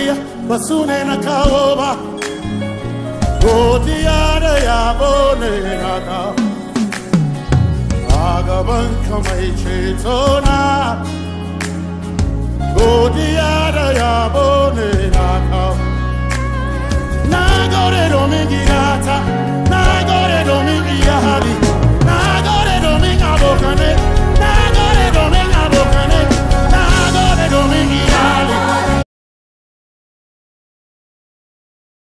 Maria basune na kaoba. Godiare ya bone na ka. Agaban kamai chetona. Godiare ya bone na ka. Nagore domingi gata nagore domingi ya